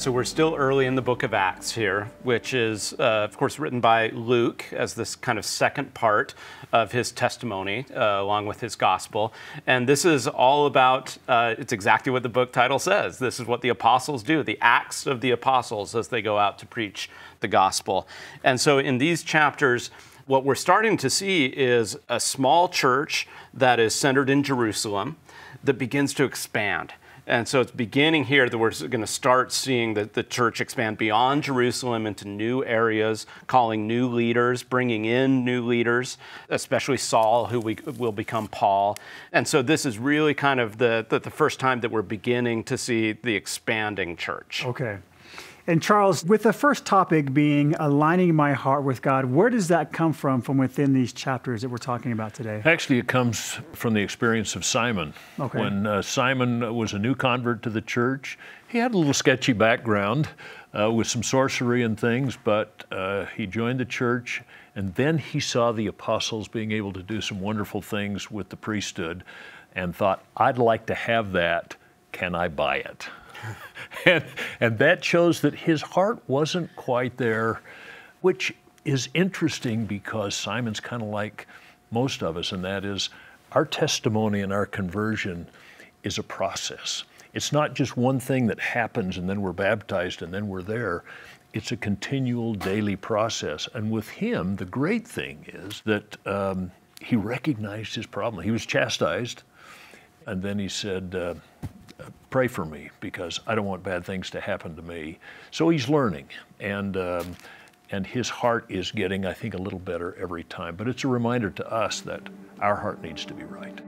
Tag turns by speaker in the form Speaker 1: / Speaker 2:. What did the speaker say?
Speaker 1: So we're still early in the book of Acts here, which is, uh, of course, written by Luke as this kind of second part of his testimony, uh, along with his gospel. And this is all about, uh, it's exactly what the book title says. This is what the apostles do, the acts of the apostles as they go out to preach the gospel. And so in these chapters, what we're starting to see is a small church that is centered in Jerusalem that begins to expand. And so it's beginning here that we're going to start seeing the, the church expand beyond Jerusalem into new areas, calling new leaders, bringing in new leaders, especially Saul, who we, will become Paul. And so this is really kind of the, the, the first time that we're beginning to see the expanding church.
Speaker 2: Okay. And Charles, with the first topic being aligning my heart with God, where does that come from from within these chapters that we're talking about today?
Speaker 3: Actually, it comes from the experience of Simon.
Speaker 2: Okay.
Speaker 3: When uh, Simon was a new convert to the church, he had a little sketchy background uh, with some sorcery and things, but uh, he joined the church and then he saw the apostles being able to do some wonderful things with the priesthood and thought, I'd like to have that. Can I buy it? and, and that shows that his heart wasn't quite there, which is interesting because Simon's kind of like most of us, and that is our testimony and our conversion is a process. It's not just one thing that happens and then we're baptized and then we're there. It's a continual daily process. And with him, the great thing is that um, he recognized his problem. He was chastised, and then he said, uh, pray for me because I don't want bad things to happen to me. So he's learning, and um, and his heart is getting, I think, a little better every time. But it's a reminder to us that our heart needs to be right.